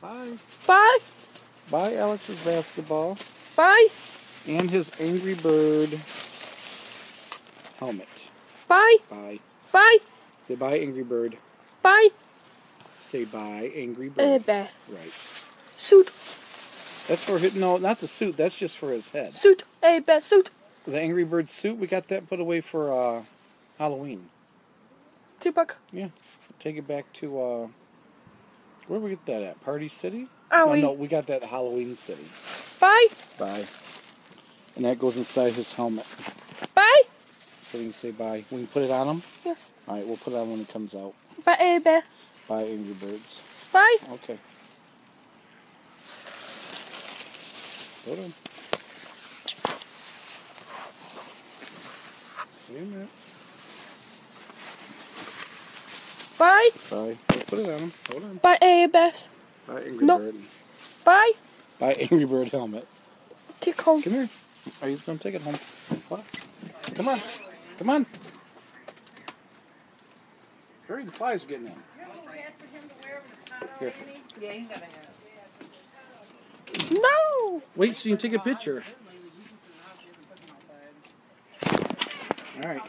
Bye. Bye. Bye, Alex's basketball. Bye. And his Angry Bird helmet. Bye. Bye. Bye. Say bye, Angry Bird. Bye. Say bye, Angry Uh, Bird. bear. Right. Suit. That's for his, no, not the suit. That's just for his head. Suit. A bear suit. The Angry Bird suit, we got that put away for uh, Halloween. Tupac. Yeah. Take it back to, uh, where we get that at? Party City? Oh, no, we? no, we got that at Halloween City. Bye. Bye. And that goes inside his helmet. Bye. So we can say bye. We can put it on him? Yes. Alright, we'll put it on when it comes out. Bye, A bear. Bye, Angry Birds. Bye. Okay. Hold on. Wait a minute. Bye. Bye. We'll put it on him. Hold on. Bye, A bear. Bye, Angry No. Bird. Bye. Bye, Angry Bird helmet. Take home. Come here. Oh, he's going to take it home. What? Come on. Come on. Hurry, the flies are getting in. Here. Yeah, you gotta have. No. Wait so you can take a picture. All right.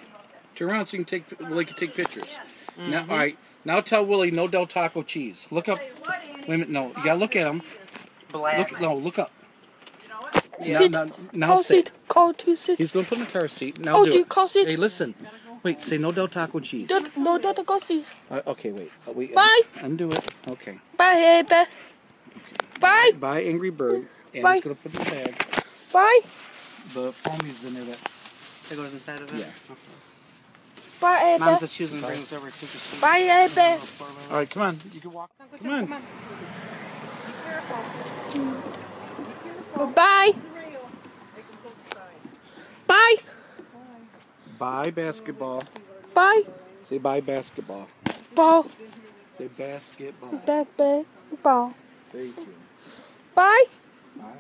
Turn around so you can take Willie can take pictures. Now, all right. Now tell Willie no Del Taco cheese. Look up. Wait a minute. No, you gotta look at him. Black. Look. No, look up. Yeah, Sit. now, now Call sit. seat. Call to sit. He's gonna put in the car seat. Now Oh, do do you it. call seat? Hey, listen. Wait. Say no Del Taco cheese. Dot- No, Del Taco go seat. Uh, okay, wait. Uh, wait. Bye. Undo it. Okay. Bye, A bear. Bye. Bye, Angry Bird. And Bye. he's gonna put the tag. Bye. The foamies in there. That. That goes inside of it? Yeah. Bye, A Mom bear. said she was gonna bring this over to the street. Bye, A. All right. Come on. You can walk. Come on. Bye. Bye. Bye, basketball. Bye. Say bye, basketball. Ball. Say basketball. Bye, baseball. Thank you. Bye. Bye.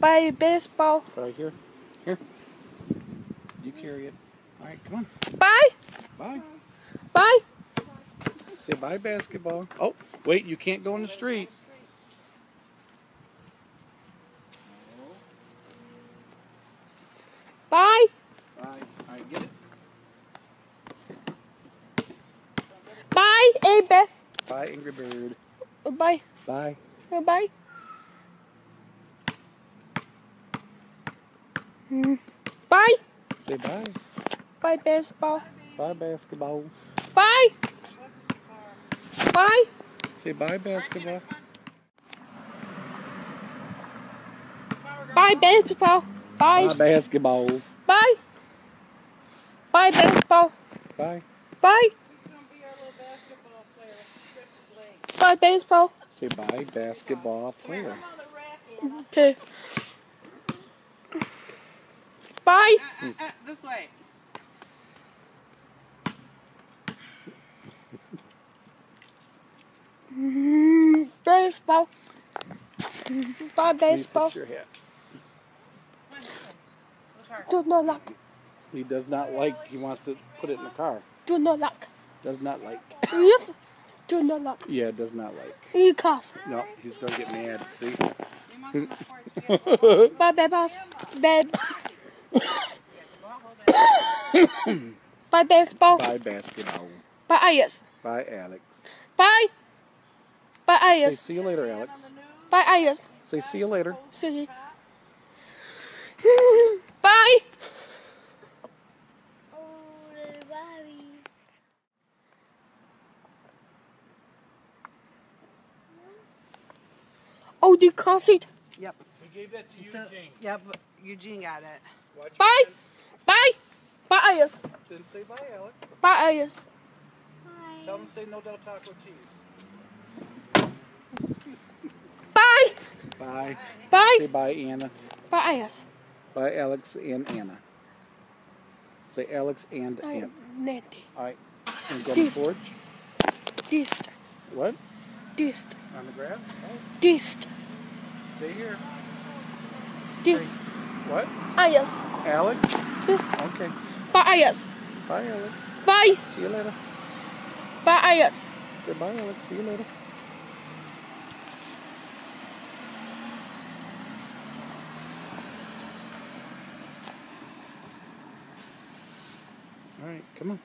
Bye, baseball. Right here. Here. You carry it. All right, come on. Bye. Bye. Bye. Say bye, basketball. Oh, wait, you can't go in the street. Bye. Bye. All right, get it. Bye, A bear. Bye, Angry Bird. Bye. Bye. Bye. Mm. Bye. Say bye. Bye, baseball. Bye, basketball. Bye. Bye. Say bye, basketball. Bye, baseball. Bye. Bye, basketball. Bye. Bye, baseball. Bye. Bye. Bye, baseball. Say bye, basketball player. Okay. Bye. Uh, uh, this way. Baseball. Bye, baseball. your hat. Do not lock. He does not like, he wants to put it in the car. Do not lock. Does not like. Yes. Do not lock. Yeah, does not like. You cost. No, he's going to get mad. See? Bye, boss. Bad. Bye, baseball. Bye, basketball. Bye, Ayers. Bye, Alex. Bye. Bye, Say see you later, Alex. Bye, Ayers. Say see you later. See you. Bye. Oh, the car seat. Yep. We gave that to Eugene. Yep. Eugene got it. Watch Bye. Bye. Bye, Ayers. Then say bye, Alex. Bye, Ayers. Tell them to say no Del Taco cheese. Bye. Bye. Bye. Say bye, Anna. Bye, Ayers. Bye, Alex and Anna. Say Alex and I Anna. am Nandy. All right. And go to the East. Dist. What? Dist. On the grass? Oh, Dist. stay here. Dist. What? Ayers. Alex? Dist. Okay. Bye, Ayers. Bye, Alex. Bye. See you later. Bye, Ayers. Say bye, Alex. See you later. Come on.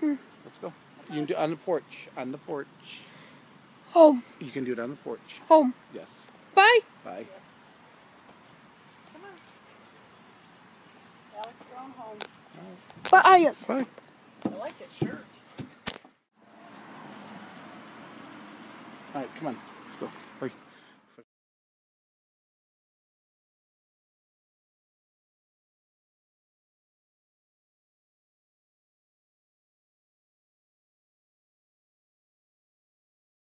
Hmm. Let's go. You can do it on the porch. On the porch. Home. You can do it on the porch. Home. Yes. Bye. Bye. Come on. Alex, we're on home. Bye. Yes. Bye. I like that shirt. All right, come on.